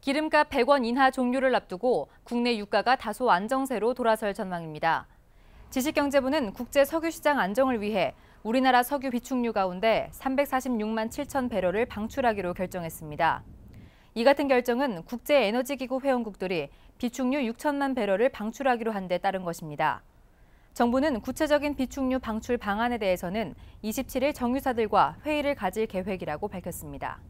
기름값 100원 인하 종료를 앞두고 국내 유가가 다소 안정세로 돌아설 전망입니다. 지식경제부는 국제 석유시장 안정을 위해 우리나라 석유 비축류 가운데 346만 7천 배럴을 방출하기로 결정했습니다. 이 같은 결정은 국제에너지기구 회원국들이 비축류 6천만 배럴을 방출하기로 한 데 따른 것입니다. 정부는 구체적인 비축류 방출 방안에 대해서는 27일 정유사들과 회의를 가질 계획이라고 밝혔습니다.